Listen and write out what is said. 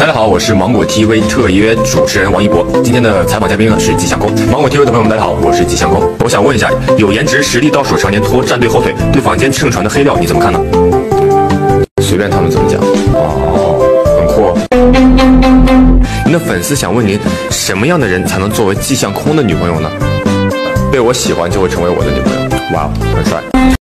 大家好我是芒果 tv 特约主持人王一博。今天的采访嘉宾呢是季向空芒果 tv 的朋友们大家好我是季向空我想问一下有颜值实力到手常年拖战队后腿对坊间盛传的黑料你怎么看呢？随便他们怎么讲。哦很酷您的粉丝想问您什么样的人才能作为季向空的女朋友呢？被我喜欢就会成为我的女朋友。哇很帅。